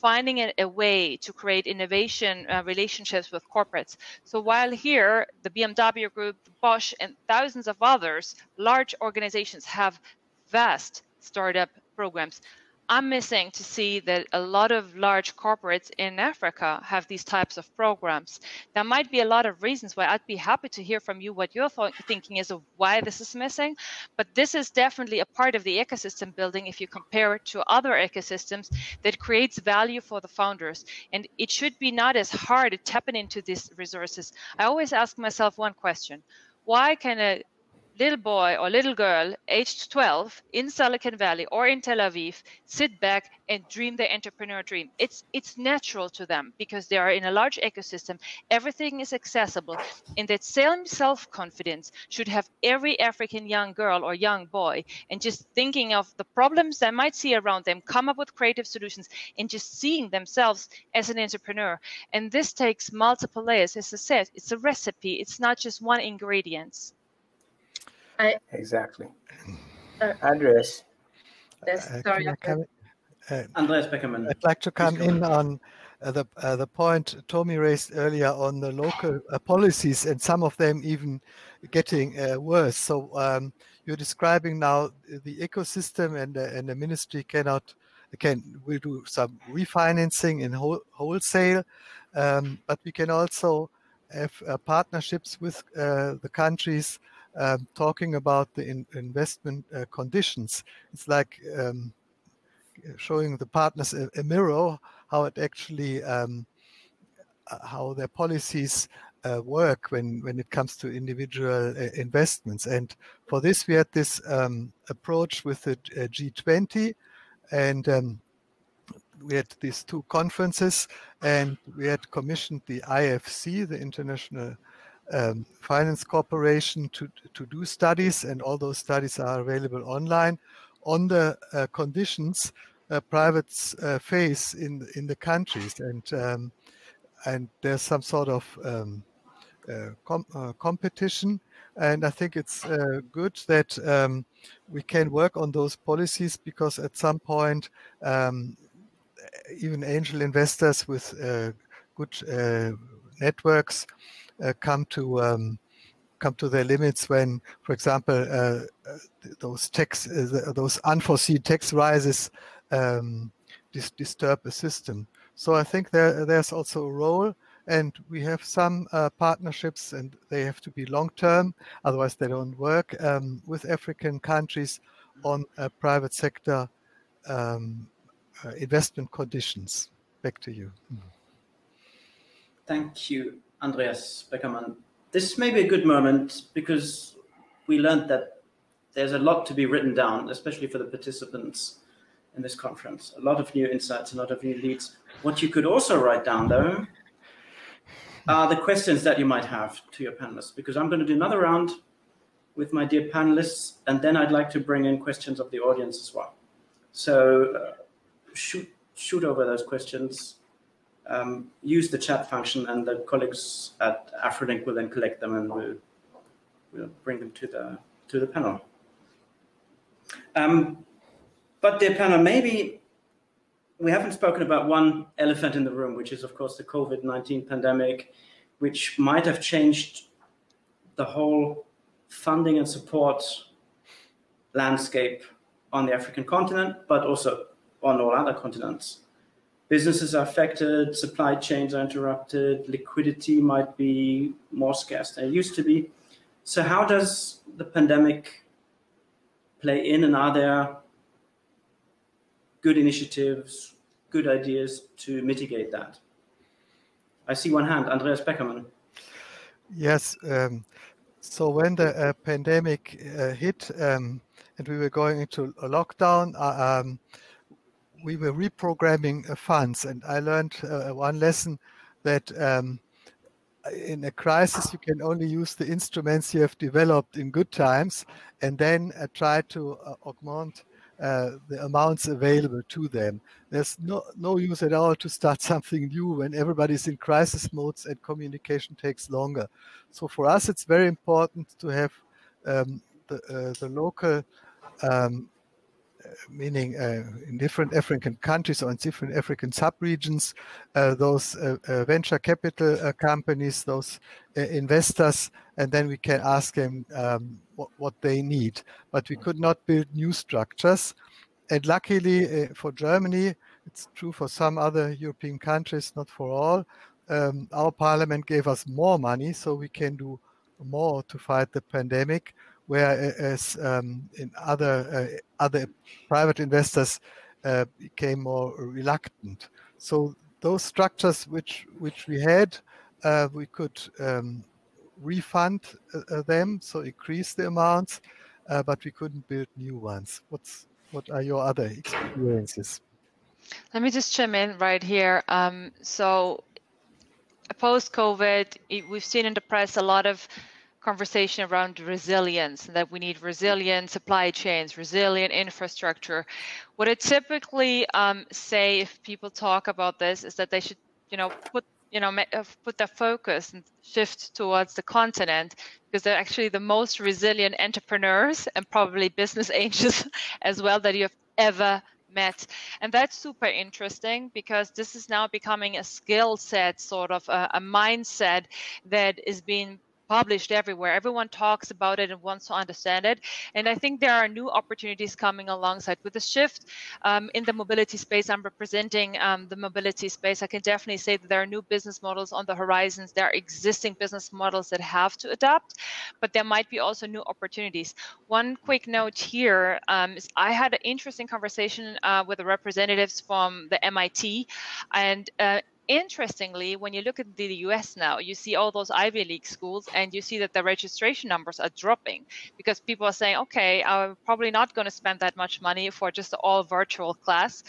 finding a, a way to create innovation uh, relationships with corporates. So while here the bmw group bosch and thousands of others large organizations have vast startup programs I'm missing to see that a lot of large corporates in Africa have these types of programs. There might be a lot of reasons why I'd be happy to hear from you what your th- thinking is of why this is missing. But this is definitely a part of the ecosystem building if you compare it to other ecosystems that creates value for the founders. And it should be not as hard tapping into these resources. I always ask myself one question why can a little boy or little girl aged 12 in Silicon Valley or in Tel Aviv sit back and dream their entrepreneur dream. It's it's natural to them because they are in a large ecosystem. Everything is accessible, and that same self-confidence should have every African young girl or young boy. And just thinking of the problems they might see around them, come up with creative solutions, and just seeing themselves as an entrepreneur. And this takes multiple layers. As I said, it's a recipe. It's not just one ingredient. I, exactly. Uh, Andreas. Yes, uh, sorry. Uh, Andreas Beckermann. I'd like to come in on uh, the uh, the point Tomi raised earlier on the local uh, policies and some of them even getting uh, worse. So um, you're describing now the ecosystem and and the ministry cannot can will do some refinancing in whole, wholesale, um, but we can also have partnerships with the countries um, talking about the in investment uh, conditions. It's like um, showing the partners a, a, mirror how it actually um, uh, how their policies uh, work when when it comes to individual uh, investments. And for this, we had this um, approach with the uh, G20, and um, we had these two conferences, and we had commissioned the IFC, the International um, Finance Corporation to, to do studies, and all those studies are available online. On the uh, conditions uh, privates uh, face in in the countries, and um, and there's some sort of um, uh, com uh, competition, and I think it's uh, good that um, we can work on those policies because at some point, um, even angel investors with good networks come to um, come to their limits when, for example, uh, uh those tax uh, those unforeseen tax rises um, dis disturb the system. So I think there there's also a role, and we have some uh, partnerships, and they have to be long term, otherwise they don't work um, with African countries on private sector um, investment conditions. Back to you. Thank you. Andreas Beckermann. This may be a good moment because we learned that there's a lot to be written down, especially for the participants in this conference. A lot of new insights, a lot of new leads. What you could also write down, though, are the questions that you might have to your panelists, because I'm going to do another round with my dear panelists, and then I'd like to bring in questions of the audience as well. So uh, shoot, shoot over those questions um, use the chat function, and the colleagues at Afrolynk will then collect them and we'll, we'll bring them to the to the panel. Um, but dear panel, maybe we haven't spoken about one elephant in the room, which is of course the COVID-19 pandemic, which might have changed the whole funding and support landscape on the African continent, but also on all other continents businesses are affected, supply chains are interrupted, liquidity might be more scarce than it used to be. So, how does the pandemic play in, and are there good initiatives, good ideas to mitigate that? I see one hand, Andreas Beckermann. Yes. Um, So when the uh, pandemic uh, hit um, and we were going into a lockdown, uh, um, we were reprogramming uh, funds, and I learned uh, one lesson that um, in a crisis you can only use the instruments you have developed in good times, and then uh, try to augment uh, the amounts available to them. There's no, no use at all to start (laughs) something new when everybody's in crisis modes and communication takes longer. So for us, it's very important to have um, the, uh, the local um, meaning uh, in different African countries or in different African subregions, uh, those uh, uh venture capital uh, companies, those investors, and then we can ask them um, what, what, they need. But we could not build new structures. And luckily for Germany, it's true for some other European countries, not for all. Um, our parliament gave us more money so we can do more to fight the pandemic whereas um, in other uh, other private investors uh, became more reluctant. So those structures which which we had, uh, we could um, refund uh, them, so increase the amounts, uh, but we couldn't build new ones. What's what are your other experiences? Let me just chime in right here. Um, so post COVID, we've seen in the press a lot of conversation around resilience that we need resilient supply chains, resilient infrastructure. What I typically um, say if people talk about this is that they should, you know, put you know uh, put their focus and shift towards the continent because they're actually the most resilient entrepreneurs and probably business (laughs) angels as well that you have ever met and that's super interesting because this is now becoming a skill set sort of a, a mindset that is being published everywhere. Everyone talks about it and wants to understand it. And I think there are new opportunities coming alongside with the shift um, in the mobility space. I'm representing um, the mobility space. I can definitely say that there are new business models on the horizons. There are existing business models that have to adapt, but there might be also new opportunities. One quick note here um, is I had an interesting conversation uh, with the representatives from the MIT, and uh, interestingly, when you look at the US now, you see all those Ivy League schools and you see that the registration numbers are dropping because people are saying, okay, I'm probably not going to spend that much money for just all virtual class.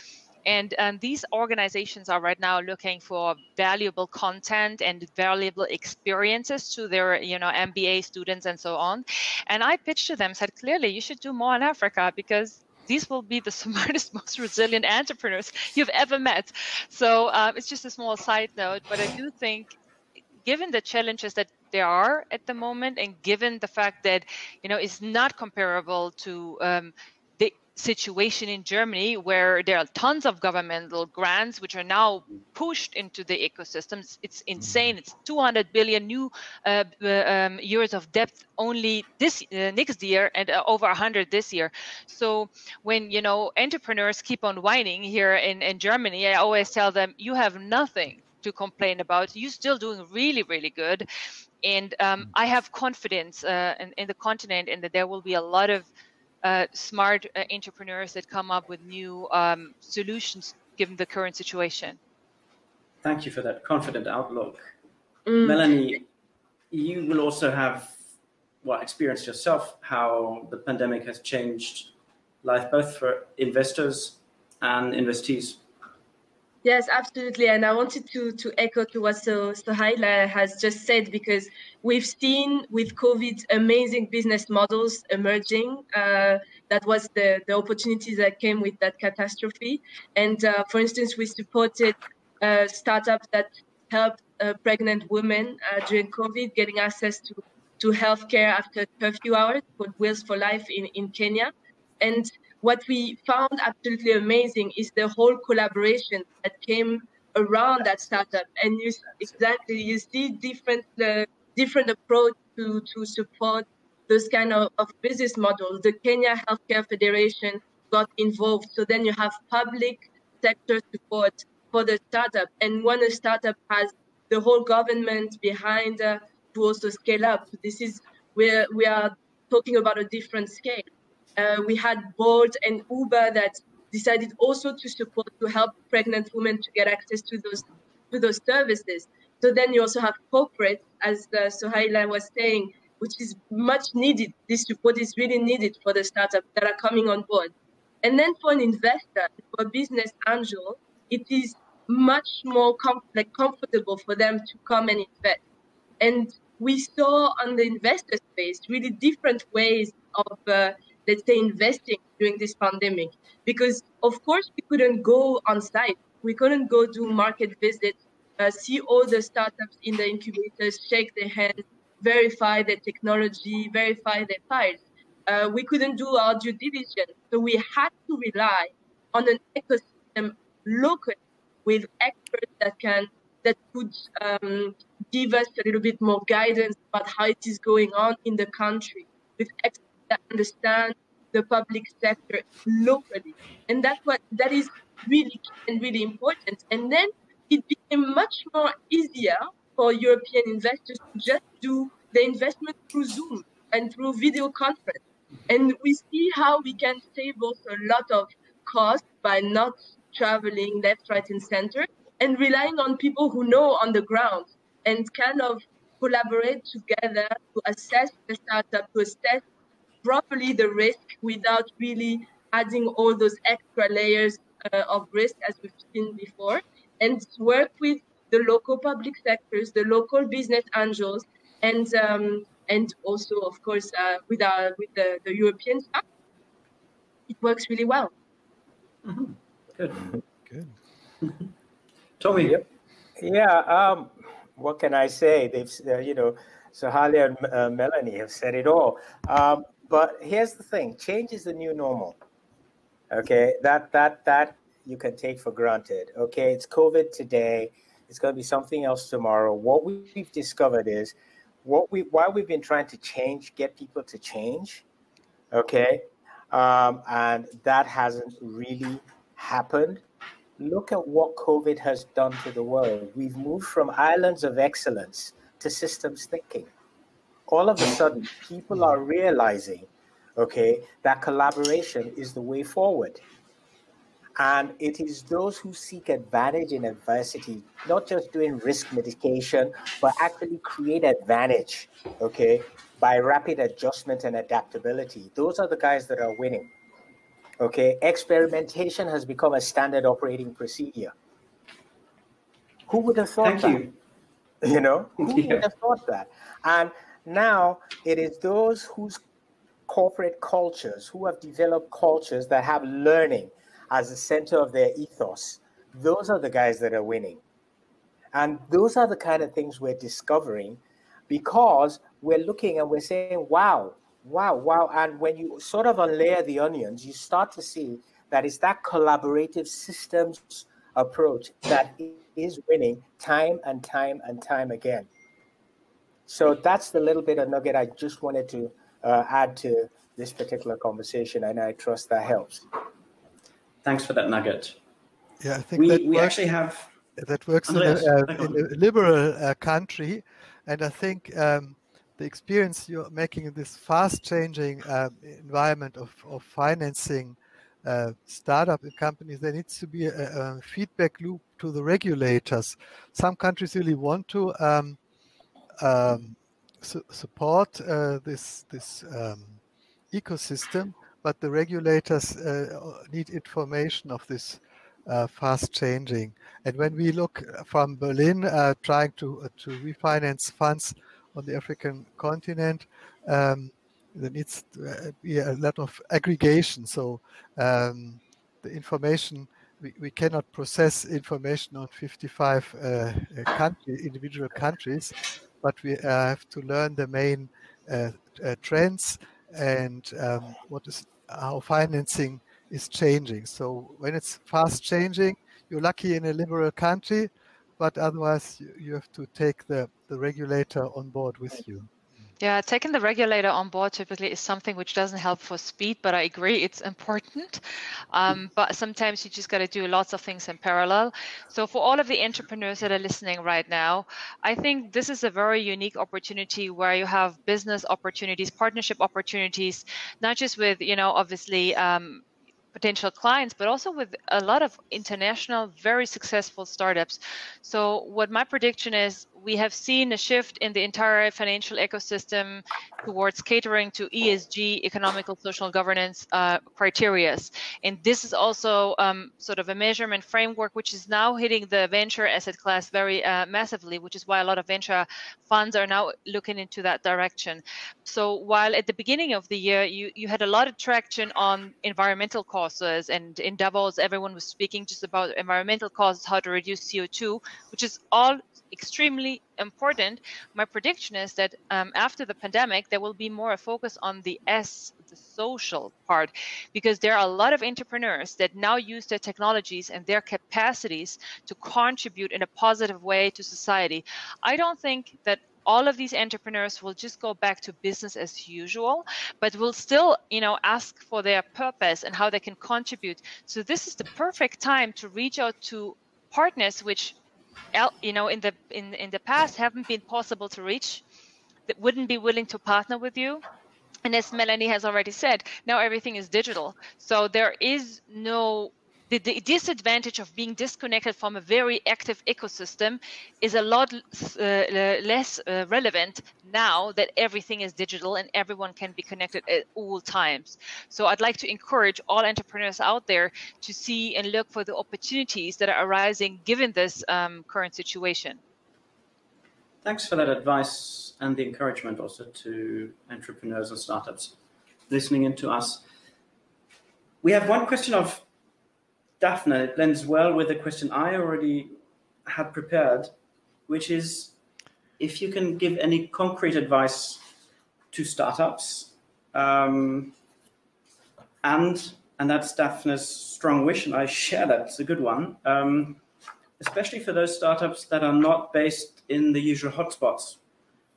And um, these organizations are right now looking for valuable content and valuable experiences to their, you know, MBA students and so on. And I pitched to them, said clearly, you should do more in Africa because these will be the (laughs) smartest, most resilient entrepreneurs you've ever met. So um, it's just a small side note, but I do think given the challenges that there are at the moment and given the fact that you know it's not comparable to um, situation in Germany where there are tons of governmental grants which are now pushed into the ecosystems. It's insane. It's 200 billion new uh, um, years of debt only this uh, next year and uh, over 100 this year. So when you know entrepreneurs keep on whining here in, in Germany, I always tell them you have nothing to complain about. You're still doing really really good. And um, I have confidence uh, in, in the continent and that there will be a lot of uh, smart uh, entrepreneurs that come up with new um, solutions given the current situation. Thank you for that confident outlook. Mm. Melanie, you will also have well, experienced yourself how the pandemic has changed life both for investors and investees. Yes, absolutely. And I wanted to, to echo to what so, Sohaila has just said, because we've seen with COVID amazing business models emerging. Uh, that was the, the opportunities that came with that catastrophe. And uh, for instance, we supported uh, startups that helped uh, pregnant women uh, during COVID getting access to, to healthcare after a curfew hours called Wheels for Life in, in Kenya. And what we found absolutely amazing is the whole collaboration that came around that startup. And you exactly you see different uh, different approach to to support those kind of, of business models the kenya healthcare federation got involved. So then you have public sector support for the startup. And when a startup has the whole government behind uh, to also scale up this is where we are talking about a different scale uh, we had Bolt and Uber that decided also to support to help pregnant women to get access to those to those services. So then you also have corporate, as uh, Sohaila was saying, which is much needed. This support is really needed for the startups that are coming on board. And then for an investor, for a business angel, it is much more com- like comfortable for them to come and invest. And we saw on the investor space really different ways of, uh, let's say, investing during this pandemic. Because of course we couldn't go on site, we couldn't go do market visits, uh, see all the startups in the incubators, shake their hands, verify their technology, verify their files. Uh, we couldn't do our due diligence, so we had to rely on an ecosystem local with experts that can that could um, give us a little bit more guidance about how it is going on in the country, with experts that understand the public sector locally, and that's what that is really and really important. And then it became much more easier for European investors to just do the investment through Zoom and through video conference. And we see how we can save also a lot of cost by not traveling left, right, and center and relying on people who know on the ground and kind of collaborate together to assess the startup, to assess properly the risk without really adding all those extra layers uh, of risk as we've seen before, and work with the local public sectors, the local business angels, and um, and also, of course, uh, with our with the, the European staff. It works really well. Mm-hmm. Good. Good. (laughs) Tomi. Yep. Yeah. Um, what can I say? They've, uh, you know, So Sohaila and uh, Melanie have said it all. Um, but here's the thing: change is the new normal. Okay, that that that you can take for granted. Okay, it's COVID today. It's going to be something else tomorrow. What we've discovered is what we why we've been trying to change, get people to change. Okay, um, and that hasn't really happened look at what COVID has done to the world. We've moved from islands of excellence to systems thinking. All of a sudden, people are realizing, okay, that collaboration is the way forward. And it is those who seek advantage in adversity, not just doing risk mitigation, but actually create advantage, okay, by rapid adjustment and adaptability. Those are the guys that are winning. Okay, experimentation has become a standard operating procedure. Who would have thought Thank that? you. (laughs) You know, who (laughs) Yeah. would have thought that? And now it is those whose corporate cultures, who have developed cultures that have learning as the center of their ethos, those are the guys that are winning. And those are the kind of things we're discovering because we're looking and we're saying, wow, wow, wow. And when you sort of unlayer the onions, you start to see that it's that collaborative systems approach that is winning time and time and time again. So that's the little bit of nugget I just wanted to uh, add to this particular conversation, and I trust that helps. Thanks for that nugget. Yeah, I think We, that we works, actually have that works in a, uh, in a liberal uh, country, and I think um, the experience you're making in this fast-changing um, environment of, of financing uh, startup companies, there needs to be a, a feedback loop to the regulators. Some countries really want to um, um, su- support uh, this this um, ecosystem, but the regulators uh, need information of this uh, fast changing. And when we look from Berlin, uh, trying to uh, to refinance funds on the African continent, um, there needs to uh, be a lot of aggregation. So um, the information we, we cannot process information on 55 uh, country, individual countries, but we uh, have to learn the main uh, uh, trends and um, what is how financing is changing. So when it's fast changing, you're lucky in a liberal country, but otherwise you, you have to take the, the regulator on board with you. Yeah, taking the regulator on board typically is something which doesn't help for speed, but I agree it's important. Um, but sometimes you just got to do lots of things in parallel. So, for all of the entrepreneurs that are listening right now, I think this is a very unique opportunity where you have business opportunities, partnership opportunities, not just with, you know, obviously. Um, potential clients, but also with a lot of international, very successful startups. So, what my prediction is, we have seen a shift in the entire financial ecosystem towards catering to ESG, economical social governance uh, criteria. And this is also um, sort of a measurement framework which is now hitting the venture asset class very uh, massively, which is why a lot of venture funds are now looking into that direction. So while at the beginning of the year you, you had a lot of traction on environmental causes and in Davos everyone was speaking just about environmental causes, how to reduce CO2, which is all extremely important. My prediction is that um, after the pandemic, there will be more a focus on the S, the social part, because there are a lot of entrepreneurs that now use their technologies and their capacities to contribute in a positive way to society. I don't think that all of these entrepreneurs will just go back to business as usual but will still you know ask for their purpose and how they can contribute so this is the perfect time to reach out to partners which you know in the in in the past haven't been possible to reach that wouldn't be willing to partner with you. And as melanie has already said now everything is digital. So there is no the, the, disadvantage of being disconnected from a very active ecosystem is a lot uh, less uh, relevant now that everything is digital and everyone can be connected at all times. So I'd like to encourage all entrepreneurs out there to see and look for the opportunities that are arising given this um, current situation. Thanks for that advice and the encouragement also to entrepreneurs and startups listening in to us. We have one question of Daphne, it blends well with the question I already had prepared, which is if you can give any concrete advice to startups, um, and and that's Daphne's strong wish, and I share that. It's a good one, um, especially for those startups that are not based in the usual hotspots.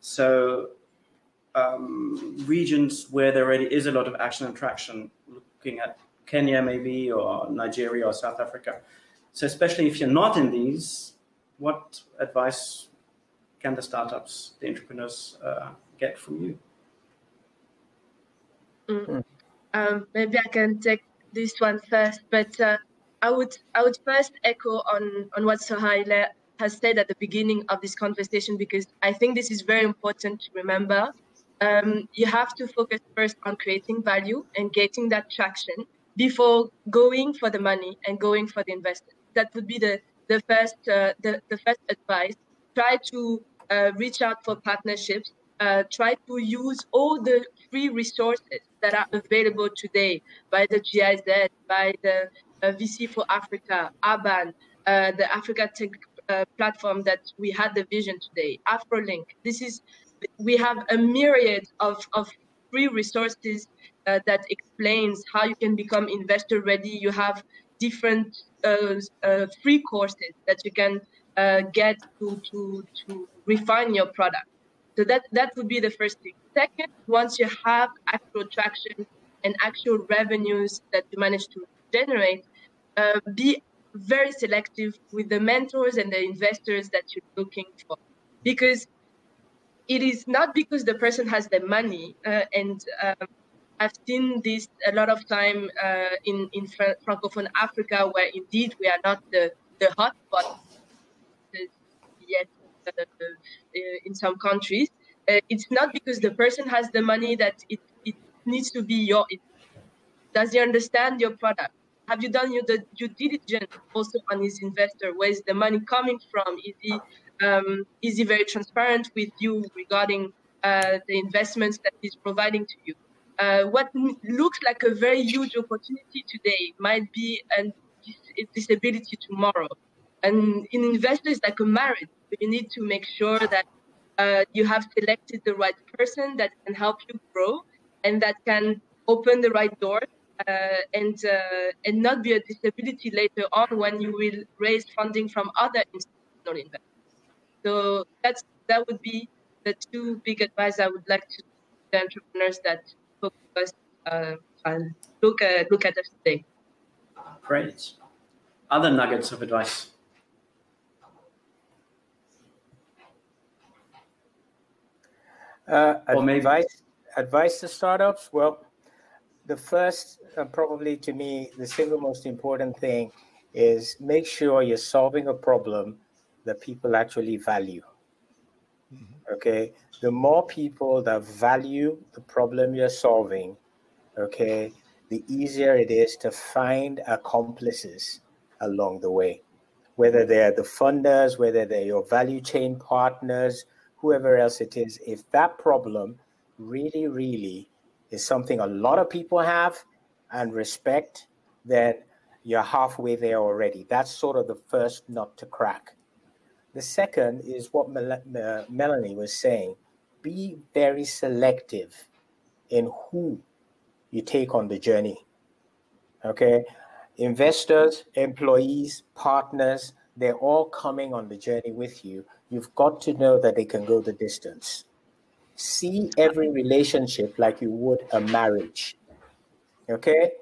So um, regions where there already is a lot of action and traction, looking at Kenya maybe, or Nigeria or South Africa. So especially if you're not in these, what advice can the startups, the entrepreneurs uh, get from you? Mm. Um, maybe I can take this one first, but uh, I would I would first echo on on what Sohaila has said at the beginning of this conversation because I think this is very important to remember. Um, you have to focus first on creating value and getting that traction before going for the money and going for the investment. That would be the the first uh, the, the first advice. Try to uh, reach out for partnerships. Uh, try to use all the free resources that are available today by the GIZ, by the uh, VC for Africa, ABAN, uh, the Africa Tech uh, platform that we had the vision today, Afrolynk. This is we have a myriad of, of free resources that explains how you can become investor ready. You have different uh, uh, free courses that you can uh, get to, to, to refine your product. So that, that would be the first thing. Second, once you have actual traction and actual revenues that you manage to generate, uh, be very selective with the mentors and the investors that you're looking for. Because it is not because the person has the money uh, and um, I've seen this a lot of time uh, in in Francophone Africa, where indeed we are not the the hotspot yet uh, uh, in some countries. Uh, it's not because the person has the money that it, it needs to be your. It, does he understand your product? Have you done your due diligence also on his investor? Where is the money coming from? Is he um, is he very transparent with you regarding uh, the investments that he's providing to you? Uh, what looks like a very huge opportunity today might be a disability tomorrow. And in investors like a marriage, you need to make sure that uh, you have selected the right person that can help you grow and that can open the right doors uh, and uh, and not be a disability later on when you will raise funding from other institutional investors. So that's that would be the two big advice I would like to the entrepreneurs that focus uh, and look at look at us today. Great. Other nuggets of advice. Uh, or maybe advice, advice to startups. Well, the first, uh, probably to me, the single most important thing is make sure you're solving a problem that people actually value. Okay. The more people that value the problem you're solving, okay, the easier it is to find accomplices along the way. Whether they're the funders, whether they're your value chain partners, whoever else it is, if that problem really, really is something a lot of people have and respect, then you're halfway there already. That's sort of the first nut to crack. The second is what Mel- uh, Melanie was saying be very selective in who you take on the journey. Okay? Investors, employees, partners, they're all coming on the journey with you. You've got to know that they can go the distance. See every relationship like you would a marriage. Okay?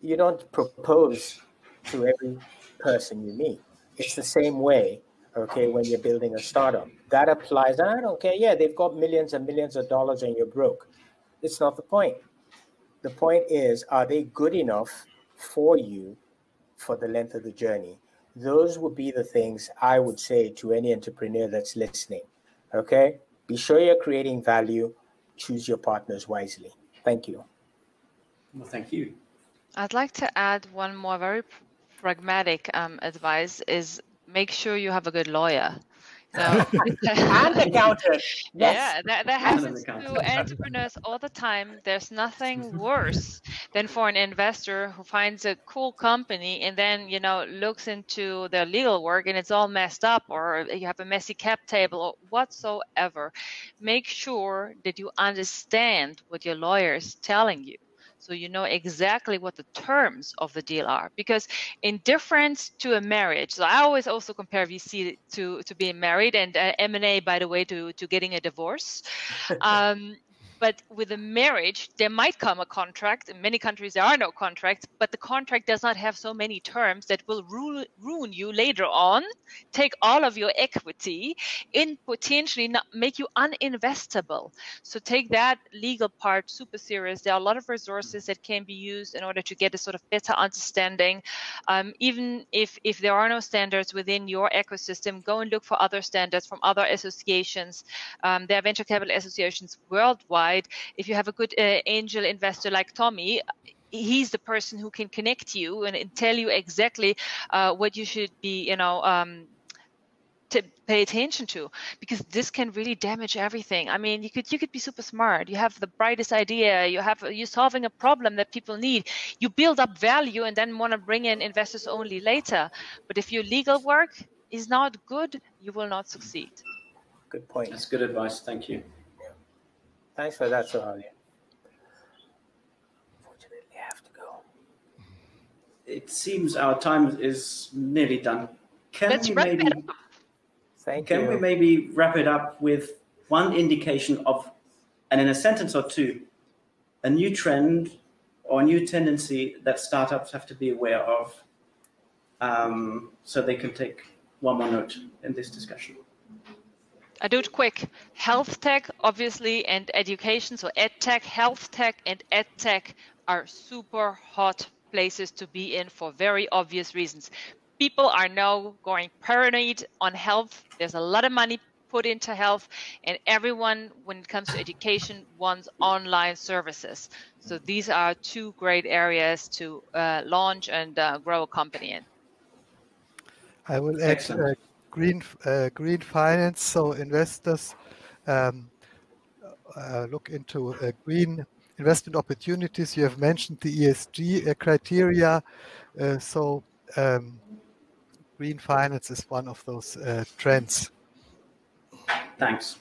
You don't propose to every person you meet. It's the same way, okay, when you're building a startup. That applies. And I don't care. Yeah, they've got millions and millions of dollars and you're broke. It's not the point. The point is, are they good enough for you for the length of the journey? Those would be the things I would say to any entrepreneur that's listening. Okay? Be sure you're creating value. Choose your partners wisely. Thank you. Well, thank you. I'd like to add one more very pragmatic um, advice is make sure you have a good lawyer. No. (laughs) and accountant. Yes. Yeah, that, that happens to entrepreneurs all the time. There's nothing (laughs) worse than for an investor who finds a cool company and then, you know, looks into their legal work and it's all messed up or you have a messy cap table or whatsoever. Make sure that you understand what your lawyer is telling you so you know exactly what the terms of the deal are. Because in difference to a marriage so i always also compare vc to to being married and uh, m&a by the way to to getting a divorce. (laughs) Um, but with a marriage, there might come a contract. In many countries, there are no contracts, but the contract does not have so many terms that will ru- ruin you later on, take all of your equity, and potentially not make you uninvestable. So take that legal part super serious. There are a lot of resources that can be used in order to get a sort of better understanding. Um, even if if there are no standards within your ecosystem, go and look for other standards from other associations. Um, there are venture capital associations worldwide if you have a good uh, angel investor like Tomi, he's the person who can connect you and, and tell you exactly uh, what you should be, you know, um, to pay attention to because this can really damage everything. I mean you could you could be super smart. You have the brightest idea. You have you're solving a problem that people need. You build up value and then want to bring in investors only later. But if your legal work is not good you will not succeed. Good point. That's good advice. Thank you Thanks for that, Sohaila. Unfortunately, I have to go. It seems our time is nearly done. Can Let's we wrap maybe it up. Thank can you. we maybe wrap it up with one indication of, and in a sentence or two, a new trend or a new tendency that startups have to be aware of, um, so they can take one more note in this discussion. I do it quick. Health tech, obviously, and education. So ed tech, health tech, and ed tech are super hot places to be in for very obvious reasons. People are now going paranoid on health. There's a lot of money put into health, and everyone, when it comes to education, wants online services. So these are two great areas to uh, launch and uh, grow a company in. I will add uh, green uh, green finance. So investors um, uh, look into uh, green investment opportunities. You have mentioned the ESG uh, criteria. Uh, so um, green finance is one of those uh, trends. Thanks.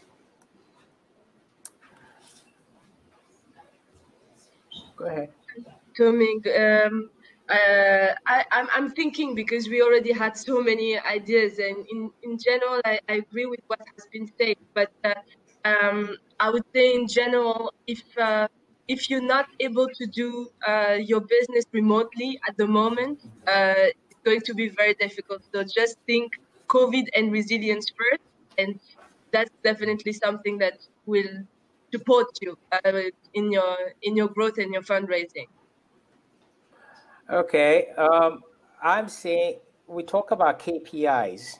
Go ahead. Tomi, um, uh, I, I'm, I'm thinking because we already had so many ideas, and in, in general, I, I agree with what has been said. But uh, um, I would say, in general, if uh, if you're not able to do uh, your business remotely at the moment, uh, it's going to be very difficult. So just think COVID and resilience first, and that's definitely something that will support you uh, in your in your growth and your fundraising. Okay. Um, I'm saying we talk about KPIs.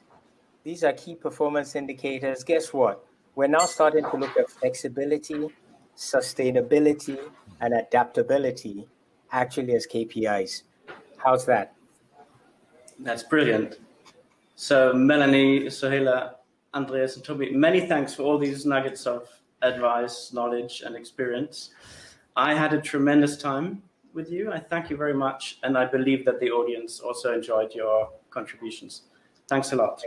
These are key performance indicators. Guess what? we're now starting to look at flexibility, sustainability, and adaptability actually as KPIs. How's that? That's brilliant. So, Melanie, Sohaila, Andreas, and Toby, many thanks for all these nuggets of advice, knowledge, and experience. I had a tremendous time with you. I thank you very much. And I believe that the audience also enjoyed your contributions. Thanks a lot.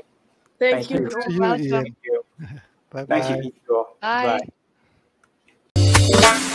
Thank, Thank you. you. Welcome. Thank you. Bye bye. Thank you. Bye. bye.